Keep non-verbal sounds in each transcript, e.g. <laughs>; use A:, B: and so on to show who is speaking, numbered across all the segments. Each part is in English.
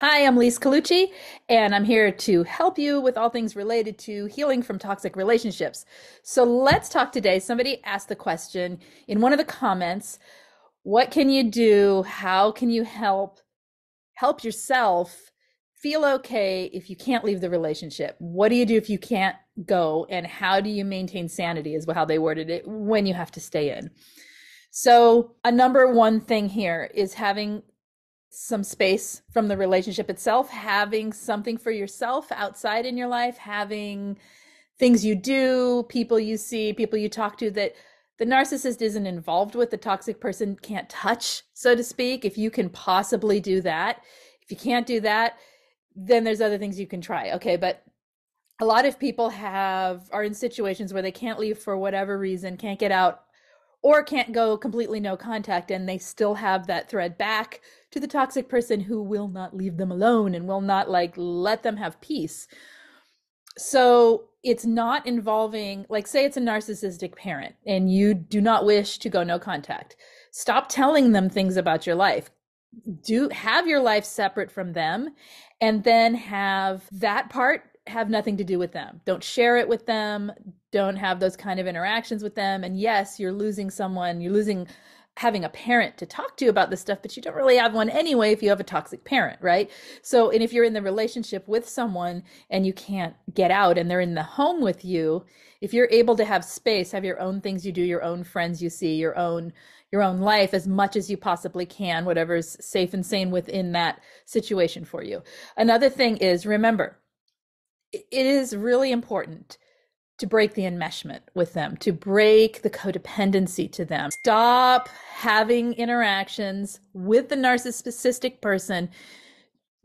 A: Hi, I'm Lise Colucci, and I'm here to help you with all things related to healing from toxic relationships. So let's talk today. Somebody asked the question in one of the comments, what can you do? How can you help help yourself feel okay if you can't leave the relationship? What do you do if you can't go? And how do you maintain sanity is how they worded it when you have to stay in. So, a number one thing here is having some space from the relationship itself, having something for yourself outside in your life, having things you do, people you see, people you talk to that the narcissist isn't involved with, the toxic person can't touch, so to speak. If you can possibly do that, if you can't do that, then there's other things you can try. Okay, but a lot of people have are in situations where they can't leave for whatever reason, can't get out or can't go completely no contact and they still have that thread back to the toxic person who will not leave them alone and will not like let them have peace so it's not involving like say it's a narcissistic parent and you do not wish to go no contact stop telling them things about your life do have your life separate from them and then have that part have nothing to do with them. Don't share it with them. Don't have those kind of interactions with them. And yes, you're losing someone, you're losing having a parent to talk to about this stuff, but you don't really have one anyway if you have a toxic parent, right? So, and if you're in the relationship with someone and you can't get out and they're in the home with you, if you're able to have space, have your own things you do, your own friends you see, your own your own life as much as you possibly can, whatever's safe and sane within that situation for you. Another thing is remember, it is really important to break the enmeshment with them, to break the codependency to them. Stop having interactions with the narcissistic person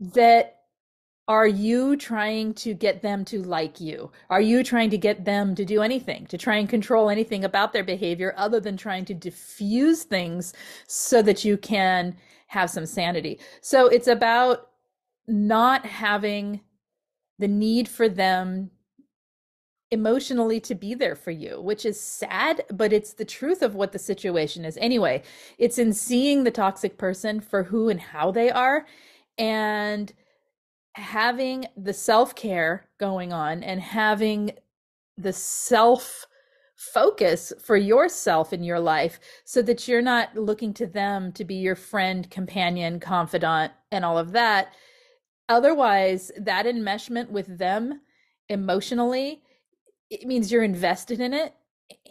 A: that are you trying to get them to like you? Are you trying to get them to do anything, to try and control anything about their behavior other than trying to diffuse things so that you can have some sanity? So it's about not having the need for them emotionally to be there for you, which is sad, but it's the truth of what the situation is. Anyway, it's in seeing the toxic person for who and how they are and having the self care going on and having the self focus for yourself in your life so that you're not looking to them to be your friend, companion, confidant, and all of that Otherwise, that enmeshment with them emotionally, it means you're invested in it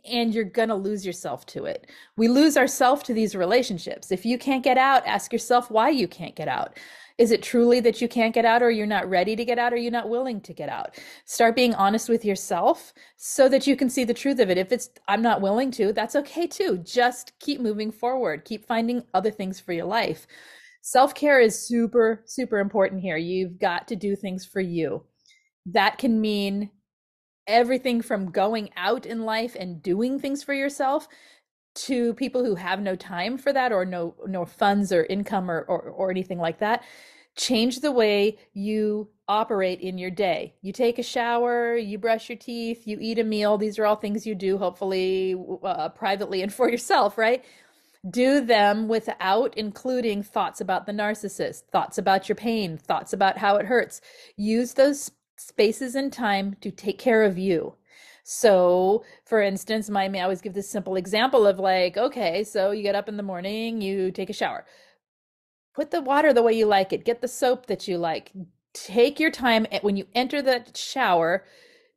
A: and you're going to lose yourself to it. We lose ourselves to these relationships. If you can't get out, ask yourself why you can't get out. Is it truly that you can't get out, or you're not ready to get out, or you're not willing to get out? Start being honest with yourself so that you can see the truth of it. If it's, I'm not willing to, that's okay too. Just keep moving forward, keep finding other things for your life. Self care is super, super important here. You've got to do things for you. That can mean everything from going out in life and doing things for yourself to people who have no time for that or no no funds or income or, or, or anything like that change the way you operate in your day. You take a shower you brush your teeth you eat a meal. These are all things you do hopefully uh, privately and for <laughs> yourself right? Do them without including thoughts about the narcissist, thoughts about your pain, thoughts about how it hurts. Use those spaces and time to take care of you. So, for instance, my I always give this simple example of like, okay, so you get up in the morning, you take a shower. Put the water the way you like it. Get the soap that you like. Take your time when you enter the shower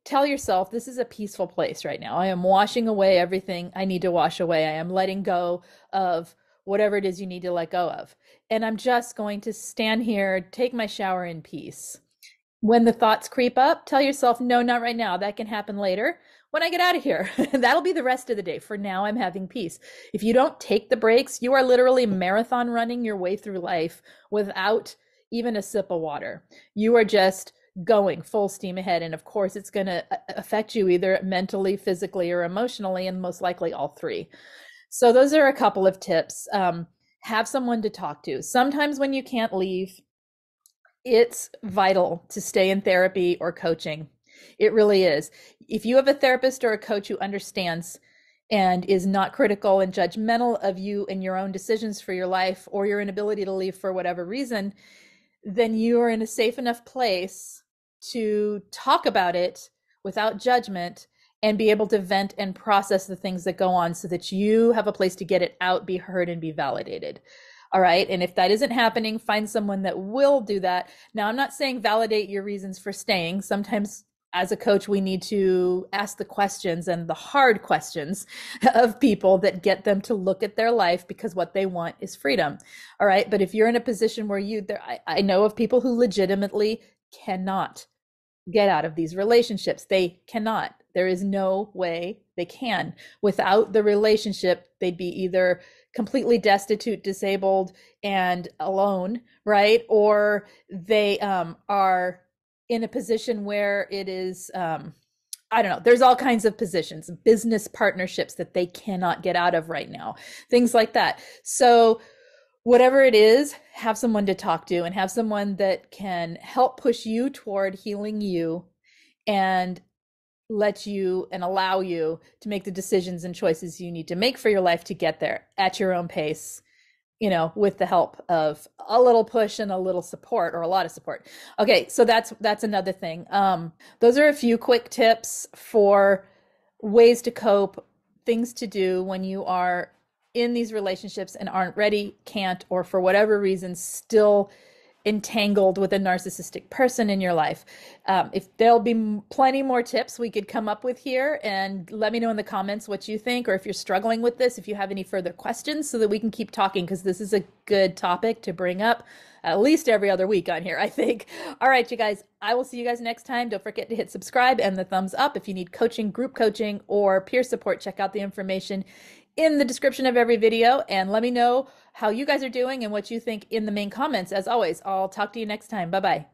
A: tell yourself this is a peaceful place right now. I am washing away everything I need to wash away. I am letting go of whatever it is you need to let go of. And I'm just going to stand here, take my shower in peace. When the thoughts creep up, tell yourself, no, not right now. That can happen later when I get out of here. <laughs> That'll be the rest of the day. For now, I'm having peace. If you don't take the breaks, you are literally marathon running your way through life without even a sip of water. You are just going full steam ahead and of course it's going to uh, affect you either mentally physically or emotionally and most likely all three so those are a couple of tips um, have someone to talk to sometimes when you can't leave it's vital to stay in therapy or coaching it really is if you have a therapist or a coach who understands and is not critical and judgmental of you and your own decisions for your life or your inability to leave for whatever reason then you are in a safe enough place to talk about it without judgment and be able to vent and process the things that go on so that you have a place to get it out, be heard, and be validated. All right. And if that isn't happening, find someone that will do that. Now, I'm not saying validate your reasons for staying. Sometimes as a coach, we need to ask the questions and the hard questions <laughs> of people that get them to look at their life because what they want is freedom. All right. But if you're in a position where you, there, I, I know of people who legitimately cannot get out of these relationships. They cannot. There is no way they can. Without the relationship, they'd be either completely destitute, disabled, and alone, right? Or they um, are in a position where it is um, I don't know. There's all kinds of positions, business partnerships that they cannot get out of right now, things like that. So, whatever it is, have someone to talk to and have someone that can help push you toward healing you and let you and allow you to make the decisions and choices you need to make for your life to get there at your own pace you know with the help of a little push and a little support or a lot of support. Okay so that's that's another thing. Um those are a few quick tips for ways to cope things to do when you are in these relationships and aren't ready can't or for whatever reason still entangled with a narcissistic person in your life. Um, if there'll be plenty more tips we could come up with here, and let me know in the comments what you think, or if you're struggling with this, if you have any further questions, so that we can keep talking, because this is a good topic to bring up at least every other week on here, I think. <laughs> All right, you guys, I will see you guys next time. Don't forget to hit subscribe and the thumbs up. If you need coaching, group coaching, or peer support, check out the information in the description of every video and let me know how you guys are doing and what you think in the main comments. As always, I'll talk to you next time. Bye bye.